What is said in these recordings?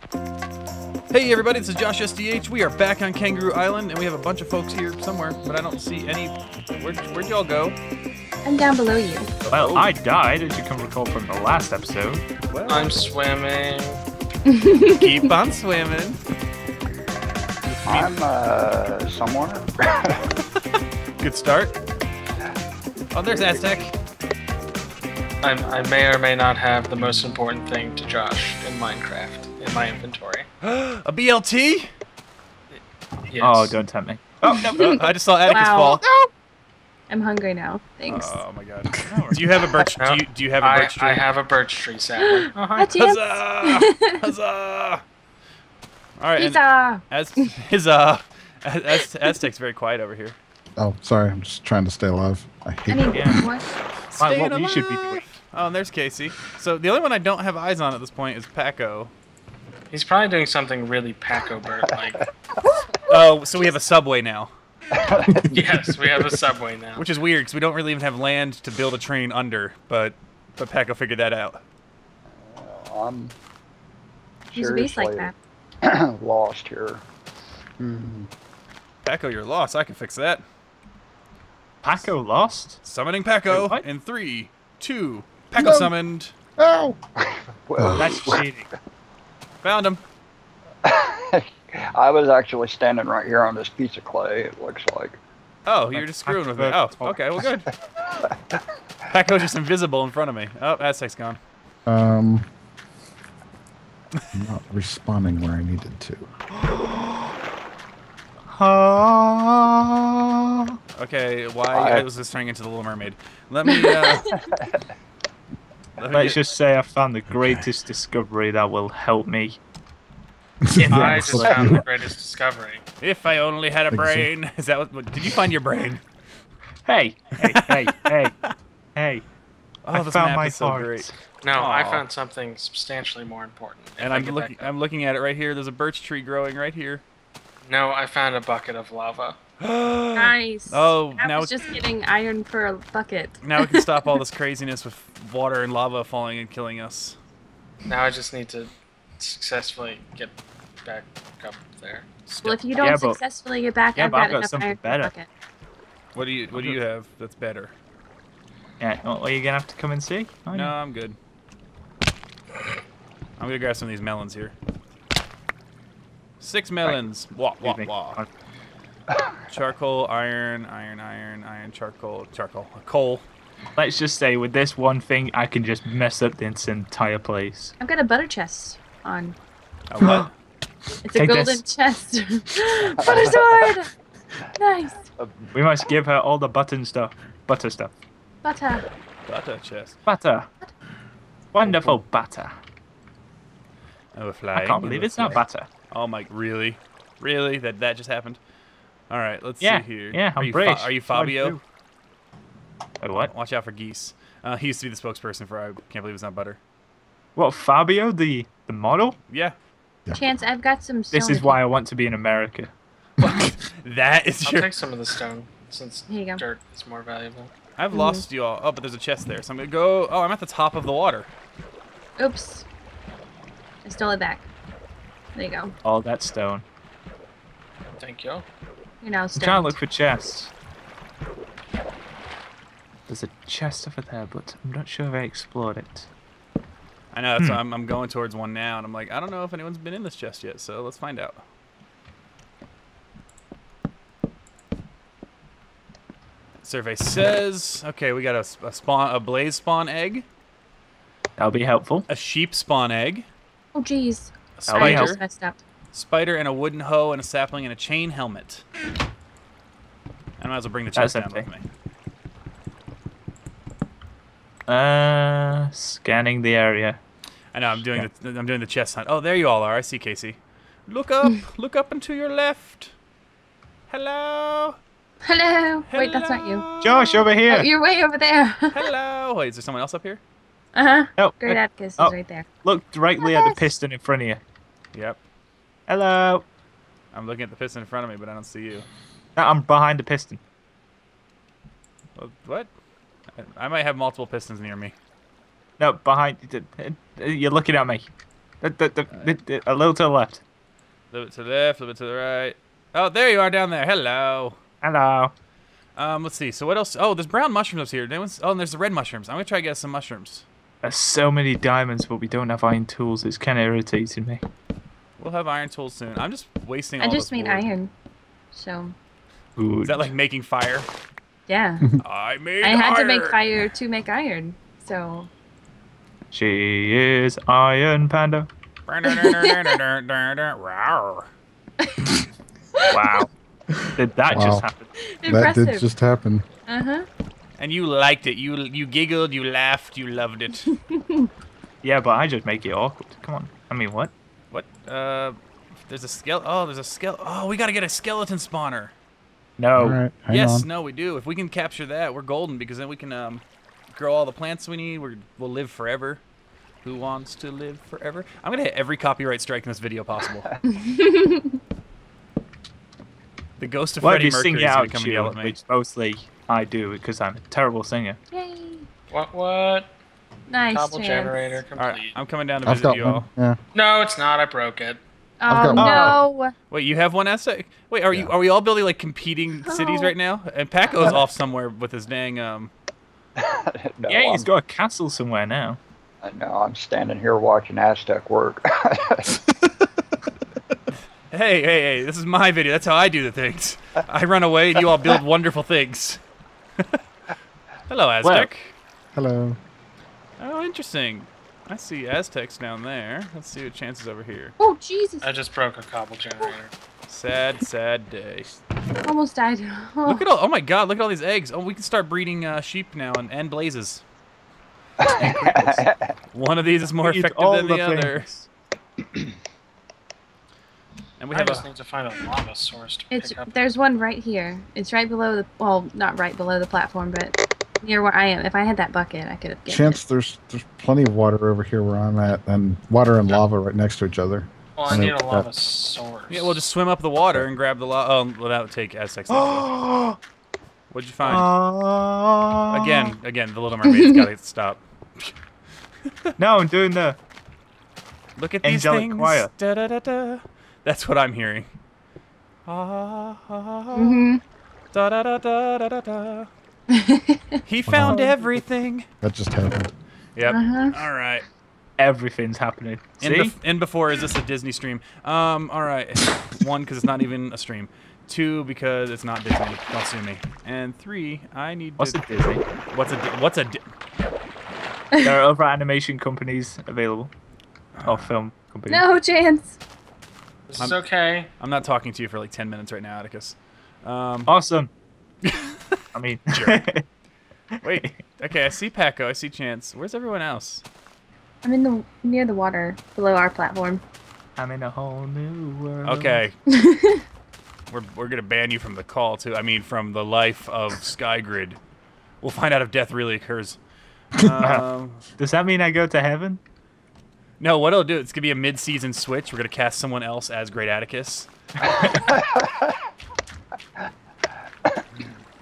Hey everybody, this is Josh SDH. We are back on Kangaroo Island, and we have a bunch of folks here somewhere, but I don't see any. Where'd, where'd y'all go? I'm down below you. Well, I died, as you can recall from the last episode. Well, I'm swimming. keep on swimming. I'm uh somewhere. Good start. Oh, there's Aztec. I'm, I may or may not have the most important thing to Josh in Minecraft in my inventory. A BLT? Yes. Oh, don't tempt me. Oh, no. I just saw Atticus Wow. fall. I'm hungry now. Thanks. Oh my god. Do you have a birch? Do you, do you have a I, birch tree? I have a birch tree, sadly. Oh, hi. Huzzah! Huzzah! All right. and Pizza. Az, his uh, Az, Aztec's very quiet over here. Oh, sorry. I'm just trying to stay alive. I I hate mean, Yeah. what? Like Staying what we should be alive. Oh, and there's Casey. So the only one I don't have eyes on at this point is Paco. He's probably doing something really Paco Bird like. Oh, so we have a subway now, yes, we have a subway now. which is weird because we don't really even have land to build a train under. But but Paco figured that out. I'm There's a beast like that. lost here. Hmm. Paco, you're lost. I can fix that. Paco lost? Summoning Paco Wait, in three, two. Paco No. summoned. Oh! Well, That's cheating. Found him. I was actually standing right here on this piece of clay. It looks like. Oh, you're just screwing with me. Oh, talk. okay. Well, good. Paco's just invisible in front of me. Oh, Aztec's gone. Um, I'm not responding where I needed to. Okay, why I- was this turning into the Little Mermaid? Let me. Uh, let me Let's just say I found the greatest discovery that will help me. I just found the greatest discovery. If I only had a brain. Is that what? what- Did you find your brain? Hey, hey, hey, hey, hey. Oh, I this found map my is so heart. great. No, I found something substantially more important. And I I'm looking. I'm looking at it right here. There's a birch tree growing right here. No, I found a bucket of lava. Nice. Oh, I now was just getting iron for a bucket. now we can stop all this craziness with water and lava falling and killing us. Now I just need to successfully get back up there. Well, if you don't Yeah, but- successfully get back, yeah, I've got, I've got enough something iron better. bucket. What do you What do you have that's better? Yeah, well, are you gonna have to come and see? Oh, No, yeah. I'm good. I'm gonna grab some of these melons here. Six melons. Wah wah Excuse wah. Charcoal, iron, iron, iron, iron, charcoal, charcoal, coal. Let's just say with this one thing, I can just mess up this entire place. I've got a butter chest on. A what? It's a Take golden this. chest. butter sword. Nice. We must give her all the button stuff, butter stuff, Butter. Butter chest. butter, wonderful butter. Oh, a fly. I can't believe it's not butter. Oh my, really, really? That that just happened. All right, let's Yeah, see here. yeah, Are I'm you, Fa- are you That's what I Fabio? Wait, what? Watch out for geese. Uh, he used to be the spokesperson for. I can't believe it's not butter. What Fabio, the the model? Yeah, Chance, I've got some. This is why I want to be in America. that is I'll your. take some of the stone since Here you go. dirt is more valuable. I've lost you all. Oh, but there's a chest there, so I'm gonna go. Oh, I'm at the top of the water. Oops. I stole it back. There you go. All that stone. Thank you. You're now I'm stoned. trying to look for chests. There's a chest over there, but I'm not sure if I explored it. I know. That's Hmm. why I'm, I'm going towards one now, and I'm like, I don't know if anyone's been in this chest yet, so let's find out. Survey says, okay, we got a spawn, a blaze spawn egg, That'll be helpful. a sheep spawn egg, Oh, jeez. a That'll Sorry, be I spider, messed up. Spider, and a wooden hoe, and a sapling, and a chain helmet. I might as well bring the That's chest down with me. Uh, scanning the area. I know. I'm doing the I'm doing the chest hunt. Oh, there you all are. I see Casey. Look up. look up and to your left. Hello. Hello. Wait, that's not you. Josh, over Oh, here. you're way over there. Hello. Wait, is there someone else up here? uh huh. Oh, Great uh, Atticus is oh. right there. look directly at the Yes. piston in front of you. Yep. Hello. I'm looking at the piston in front of me, but I don't see you. No, I'm behind the piston. What? I- might have multiple pistons near me. No, behind. You're looking at me. The- a little to the left. A little bit to the left, a little bit to the right. Oh, there you are down there. Hello. Hello. Um, let's see. So what else? Oh, there's brown mushrooms up here. Oh, and there's the red mushrooms. I'm gonna try to get some mushrooms. There's so many diamonds, but we don't have iron tools. It's kind of irritating me. We'll have iron tools soon. I'm just wasting I all just this made wood. iron. So, Good. Is that like making fire? yeah. I made iron I had to make fire to make iron. So, She is Iron Panda. Rawr. Wow. Did that Wow. just happen? That did just happen. Uh huh. and you liked it. You you giggled. You laughed. You loved it. Yeah, but I just make it awkward. Come on. I mean, what? What? Uh, there's a skeleton. Oh, there's a skeleton. Oh, we gotta get a skeleton spawner. No. All right, hang yes, on. no, we do. If we can capture that, we're golden because then we can um, grow all the plants we need. We're, we'll live forever. Who wants to live forever? I'm gonna hit every copyright strike in this video possible. the ghost of Why do Freddie you sing Mercury it is gonna out, come and yell Sheila? at me. Which mostly I do because I'm a terrible singer. Yay. What? What? Nice. Cobble Chance. generator All right. I'm coming down to I've visit got you one. all. Yeah. No, it's not. I broke it. Oh no. Wait, you have one essay? Wait, are you are we all building like competing cities Oh. right now? And Paco's off somewhere with his dang um. no, yeah, he's I'm, got a castle somewhere now. no, I'm standing here watching Aztec work. Hey, hey, hey! This is my video. That's how I do the things. I run away, and you all build wonderful things. Hello, Aztec. Hello. Oh, interesting. I see Aztecs down there. Let's see what Chance's over here. Oh Jesus! I just broke a cobble generator. Sad, sad day. Almost died. Oh. Look at all. Oh my God! Look at all these eggs. Oh, we can start breeding uh, sheep now and, and blazes. One of these is more effective all than the, the other. And we I have just a. need to find a lava source to It's pick up. there's one right here. It's right below the well, not right below the platform, but near where I am. If I had that bucket, I could have get Chance, there's there's plenty of water over here where I'm at, and water and lava right next to each other. Well, I I need a lava uh, source. Yeah, we'll just swim up the water and grab the lava. Oh, well, that would take Aztecs. Oh, What'd you find? uh, again, again, the Little Mermaid's gotta stop. No, I'm doing the. Look at these things. choir. Da, da, da, da. That's what I'm hearing. Ah, ah, ah, hmm da, da, da, da, da, da, da. He found everything. That just happened. Yep. Uh-huh. All right. Everything's happening. And, See? bef- and before, is this a Disney stream? Um. All right. One, because it's not even a stream. Two, because it's not Disney. Don't sue me. And three, I need What's to. a Disney? What's a? Di- What's a? Di- there are other animation companies available. Or film companies. No chance. This is I'm- okay. I'm not talking to you for like 10 minutes right now, Atticus. Um. Awesome. I mean, jerk. Wait. Okay, I see Paco. I see Chance. Where's everyone else? I'm in the near the water below our platform. I'm in a whole new world. Okay. we're, we're gonna ban you from the call too. I mean, from the life of Skygrid. We'll find out if death really occurs. Um, Does that mean I go to heaven? no, what it'll do? It's gonna be a mid-season switch. We're gonna cast someone else as Great Atticus.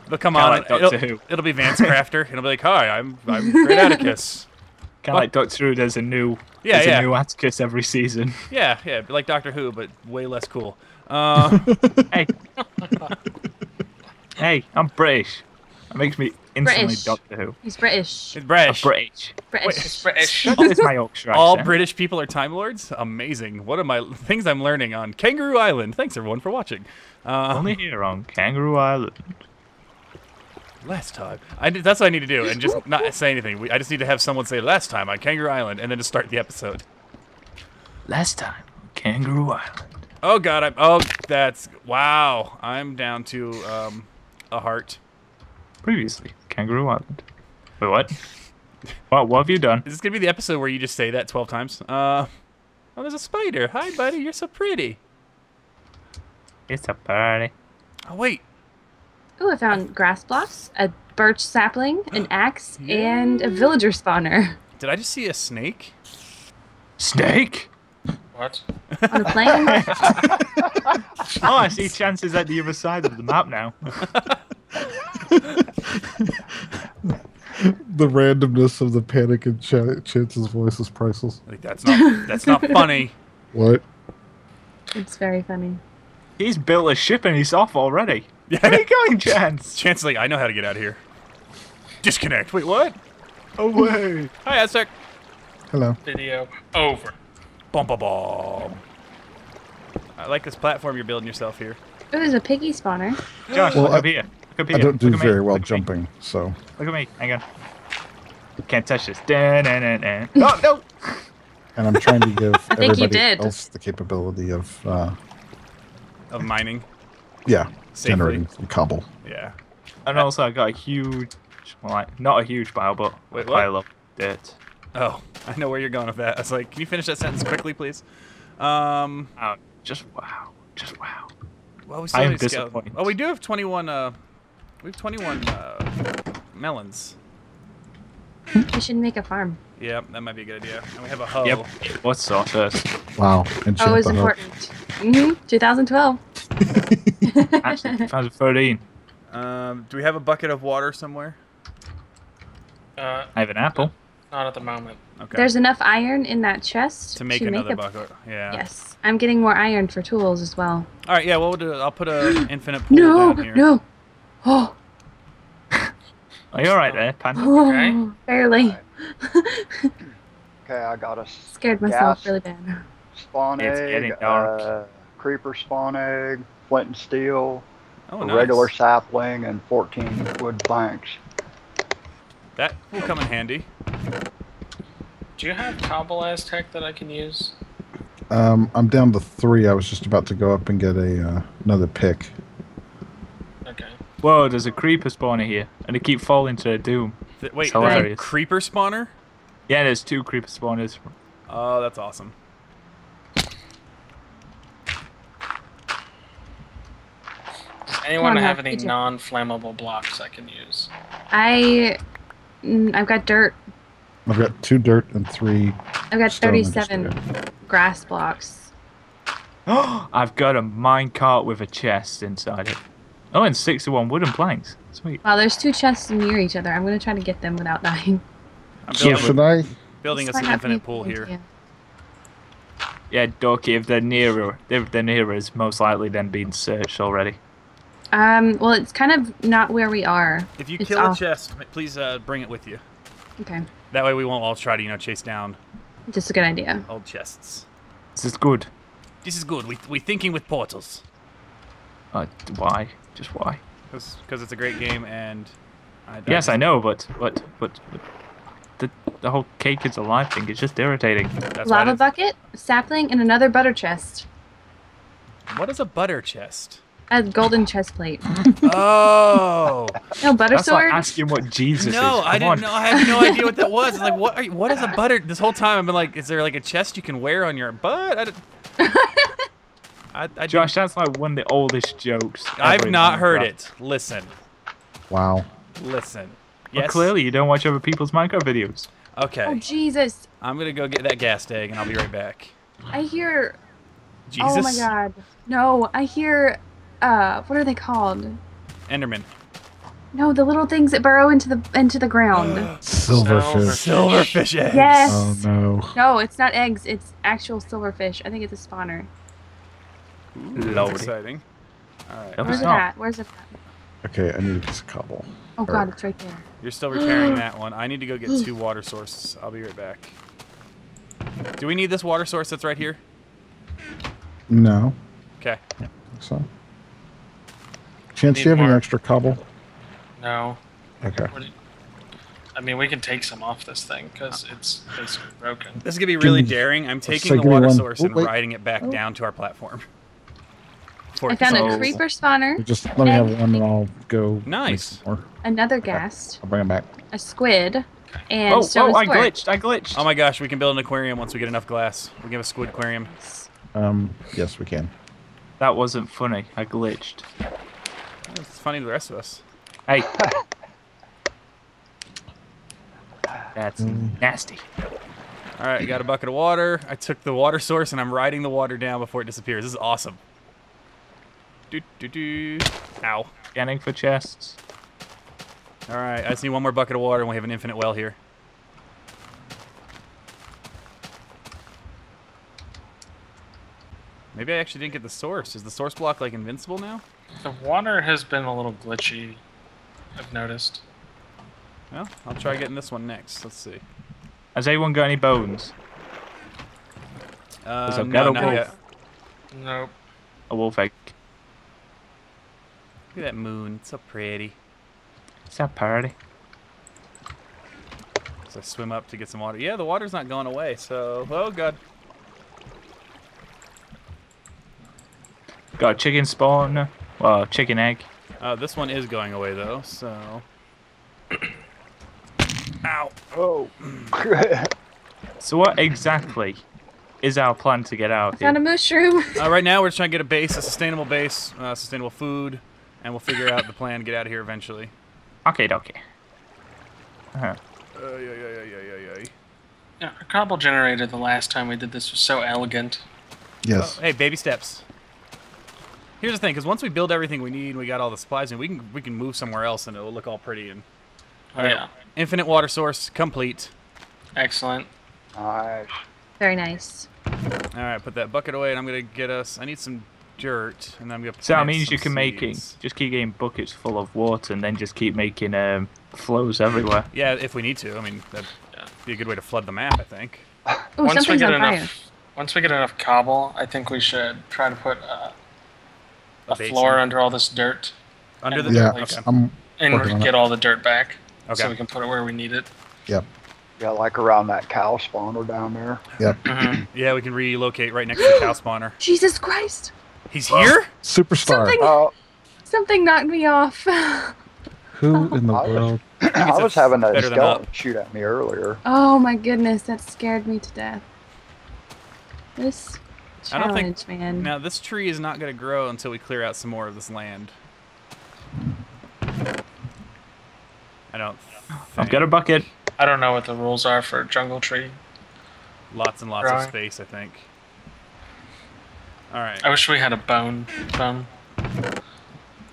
They'll come Kinda on. like it'll, Who. it'll be Vance Crafter, and it'll be like, "Hi, I'm I'm Great Atticus." Kind of like Doctor Who. There's a new. Yeah, there's yeah. a new Atticus every season. Yeah, yeah, like Doctor Who, but way less cool. Uh, hey. hey, I'm British. That makes me instantly British. Doctor Who. He's British. it's British. I'm British. British. It's British. That's my Yorkshire All accent. British people are Time Lords? Amazing. What are my things I'm learning on Kangaroo Island? Thanks everyone for watching. Uh, Only here on Kangaroo Island. Last time. I that's what I need to do and just not say anything. We, I just need to have someone say last time on Kangaroo Island and then just start the episode. Last time, Kangaroo Island. Oh god, I'm oh that's wow. I'm down to um a heart. Previously, Kangaroo Island. Wait, what? what? What have you done? Is this gonna be the episode where you just say that twelve times? Uh Oh there's a spider. Hi buddy, you're so pretty. It's a party. Oh wait. Ooh, I found grass blocks, a birch sapling, an axe, and a villager spawner Did I just see a snake? Snake? What? on a plane. Oh, I see Chance's at the other side of the map now. the randomness of the panic in Ch- Chance's voice is priceless. Like that's not that's not funny. What? It's very funny. He's built a ship and he's off already. Where are you going, Chance? Chance is like, I know how to get out of here. Disconnect. Wait, what? Away. Hi, Aztec. Hello. Video over. Bum bum bum. I like this platform you're building yourself here. Oh, there's a piggy spawner. Josh, Well, look I- up here. Look up I don't do Look me. very well Look at me. jumping, so Look at me. Hang on. Can't touch this. Dun, dun, dun, dun. No, no. and I'm trying to give I think you everybody else the capability of uh, Of mining. yeah Safely. generating some cobble. Yeah. And also, I got a huge, well, like, not a huge pile, but Wait, a what? pile of dirt. Oh, I know where you're going with that. I was like, can you finish that sentence quickly, please? Um, Oh, just wow. Just wow. well, we still I am disappointed. Oh, we do have 21. Uh, we have 21 uh, melons. We should make a farm. Yeah, that might be a good idea. And we have a hoe. Yep. What's sauce first? Wow. And Oh, it's Champa Hope. important. hmm 2012. Actually, 2013. Um, do we have a bucket of water somewhere? Uh, I have an apple. not at the moment. Okay. There's enough iron in that chest to make another a- bucket. Yeah. Yes, I'm getting more iron for tools as well. All right. Yeah. Well, we'll do. I'll put a infinite pool No, down here. no. Oh, Are you alright there, Panda? oh barely. Okay, I got a s- Scared myself really bad. spawn It's egg, getting dark. Uh, creeper spawn egg, flint and steel, Oh, a nice. regular sapling, and 14 wood planks. That will come in handy. Do you have cobble Aztec that I can use? Um, I'm down to three. I was just about to go up and get a uh, another pick. Okay. Whoa, there's a creeper spawner here, and they keep falling to their doom. Th- wait, It's there's a creeper spawner? Yeah, there's two creeper spawners. Oh, that's awesome. Does anyone on, have any non-flammable blocks I can use? I, mm, I've got dirt. I've got two dirt and three. I've got 37 grass blocks. I've got a mine cart with a chest inside it. Oh, and 61 wooden planks. Sweet. Wow, there's two chests near each other. I'm gonna try to get them without dying. I'm So building, should I? building This us an might not be infinite pool here. idea. Yeah, Dorky, if they're nearer, if they're nearer, is most likely then being searched already. Um, well, it's kind of not where we are. If you It's kill a chest, please uh, bring it with you. Okay, That way we won't all try to, you know, chase down just a good idea. old chests. This is good. This is good. We we thinking with portals. Uh, why? Just why? Because it's a great game and. I, Yes, I know, but but but, but the the whole cake is alive thing is just irritating. That's Lava bucket, sapling, and another butter chest. What is a butter chest? A golden chest plate. Oh No butter That's like sword. asking what Jesus is. no! I didn't on. know. I had no idea what that was. I like, what? Are you, what is a butter? This whole time I've been like, is there like a chest you can wear on your butt? I, I, I Josh, that's like one of the oldest jokes. I've not heard it. Listen, Wow. listen. Well, Yes. clearly you don't watch other people's Minecraft videos. Okay. oh Jesus! I'm gonna go get that ghast egg and I'll be right back. I hear. Jesus. Oh my God! No, I hear. Uh, what are they called? Enderman. No, the little things that burrow into the into the ground. Silverfish. Silverfish eggs. Yes. Oh no. No, it's not eggs. It's actual silverfish. I think it's a spawner. That's exciting. All right. That Where's it at? Where's it at? Okay, I need a piece of cobble. Oh God, it's right there. You're still repairing that one. I need to go get two water sources. I'll be right back. Do we need this water source that's right here? No. Okay. So. Chance, do you have any extra cobble? No. Okay. What do you- I mean, we can take some off this thing because it's basically broken. This is gonna be really daring. I'm taking say the water one. source Oh, and riding it back Oh. down to our platform. For I found So- a creeper spawner, Just let me have one and I'll go. make Nice. some more. another ghast, I'll bring them back. a squid, and Oh, stone oh, I sword. glitched. I glitched. Oh my gosh, we can build an aquarium once we get enough glass. We can have a squid aquarium. Um, yes, we can. That wasn't funny. I glitched. It's funny to the rest of us. Hey. That's Mm. nasty. All right, I got a bucket of water. I took the water source and I'm riding the water down before it disappears. This is awesome. Do do do. Ow. Scanning for chests. All right, I just need one more bucket of water, and we have an infinite well here. Maybe I actually didn't get the source. Is the source block like invincible now? The water has been a little glitchy. I've noticed. Well, I'll try getting this one next. Let's see. Has anyone got any bones? Uh, I've no, not yet. Nope. A wolf egg. Look at that moon. It's so pretty. It's that parody? So I swim up to get some water. Yeah, the water's not going away. So, oh god. Got a chicken spawn. Well, chicken egg. Uh, this one is going away though. So. Ow. Oh. So what exactly is our plan to get out Found a mushroom. Uh, right now, we're just trying to get a base, a sustainable base, uh, sustainable food, and we'll figure out the plan. Get out of here eventually. Okay, okay. Uh-huh. Uh, yeah, yeah, yeah, yeah, yeah, yeah. Yeah, our cobble generator the last time we did this was so elegant. Yes. Oh, hey, baby steps. Here's the thing, because once we build everything we need, we got all the supplies, and we can we can move somewhere else, and it'll look all pretty. And Oh, yeah. infinite water source complete. Excellent. nice. Very nice. All right, put that bucket away, and I'm gonna get us. I need some dirt, and I'm gonna. So that means you some can make it, just keep getting buckets full of water and then just keep making um, flows everywhere. Yeah, if we need to. I mean, that'd be a good way to flood the map. I think. Oh, once we something's get on fire. enough, once we get enough cobble, I think we should try to put uh, A a floor under all this dirt Under the And Yeah, okay. like- and Working on it. get all the dirt back, Okay. so we can put it where we need it. Yep. Yeah, like around that cow spawner down there. Yep. Mhm. Yeah, we can relocate right next to the cow spawner. Jesus Christ! He's here. Superstar. Something- Oh, Something knocked me off. Who in the I was- world? I was having a better than skeleton shoot at me earlier. oh my goodness, that scared me to death. This I don't challenge, think- man. Now this tree is not going to grow until we clear out some more of this land. I don't. I've got a bucket. I don't know what the rules are for jungle tree. lots and lots of space. I think. All right. I wish we had a bone bone. Oh,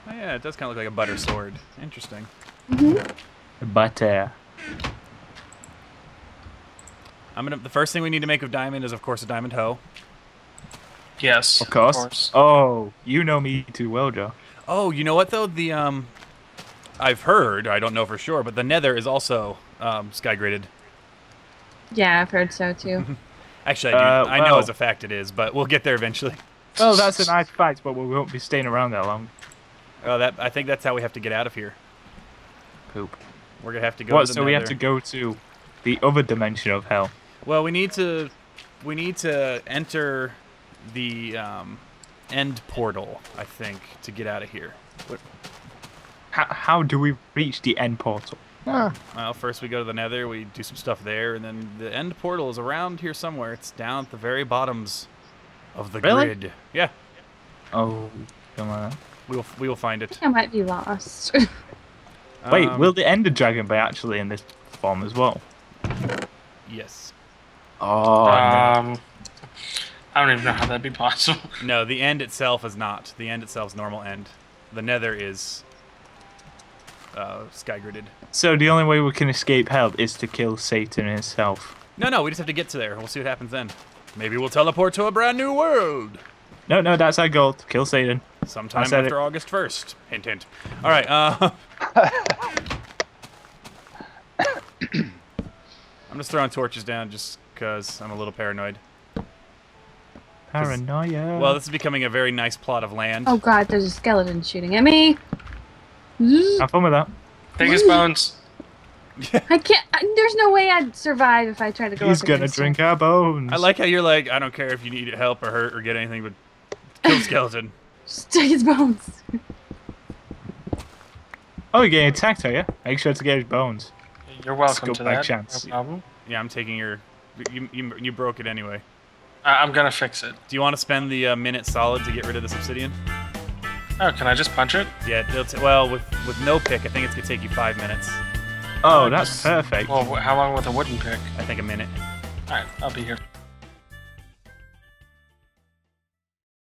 yeah, it does kind of look like a butter sword. Interesting. Mhm. Butter. I'm gonna. The first thing we need to make of diamond is, of course, a diamond hoe. Yes, Of course. Oh, you know me too well, Joe. Oh, you know what though? The um, I've heard. I don't know for sure, but the Nether is also um, sky gridded. Yeah, I've heard so too. Actually, I, do. Uh, I know well- as a fact it is, but we'll get there eventually. Well, that's a nice fact, but we won't be staying around that long. Oh, that I think that's how we have to get out of here. Poop. We're gonna have to go. What? to the So we have to go to the other dimension of hell. Well, we need to we need to enter the um, end portal, I think, to get out of here. How, how do we reach the end portal? Ah, Well, first we go to the Nether, we do some stuff there, and then the end portal is around here somewhere. It's down at the very bottoms of the Really? grid. Yeah, Oh, come on. we will we will find it. I might be lost. Wait, Um, will the Ender Dragon be actually in this form as well? yes. Oh, no. um, I don't even know how that'd be possible. No, the end itself is not. The end itself is normal end. The Nether is uh, sky gridded. So the only way we can escape hell is to kill Satan himself. No, no, we just have to get to there. We'll see what happens then. Maybe we'll teleport to a brand new world. No, no, that's our goal. To kill Satan. Sometime said after it. August 1st. Hint, hint. All right. Uh, I'm just throwing torches down just because I'm a little paranoid. Paranoia. Well, this is becoming a very nice plot of land. oh god, there's a skeleton shooting at me. Have fun with that. Take his bones. I can't. I, there's no way I'd survive if I tried to go. He's up gonna drink him. our bones. I like how you're like, I don't care if you need help or hurt or get anything, but kill skeleton. Just take his bones. Oh, you're getting attacked, are you? Make sure to get his bones. You're welcome to Scumbag that. chance. No problem. Yeah, I'm taking your. You, you, you broke it anyway. I- I'm gonna fix it. Do you want to spend the uh, minute solid to get rid of this obsidian? Oh, can I just punch it? Yeah, it'll t- well, with with no pick, I think it's gonna take you five minutes. Oh, that's perfect. Well, wh- how long with a wooden pick? I think a minute. All right, I'll be here.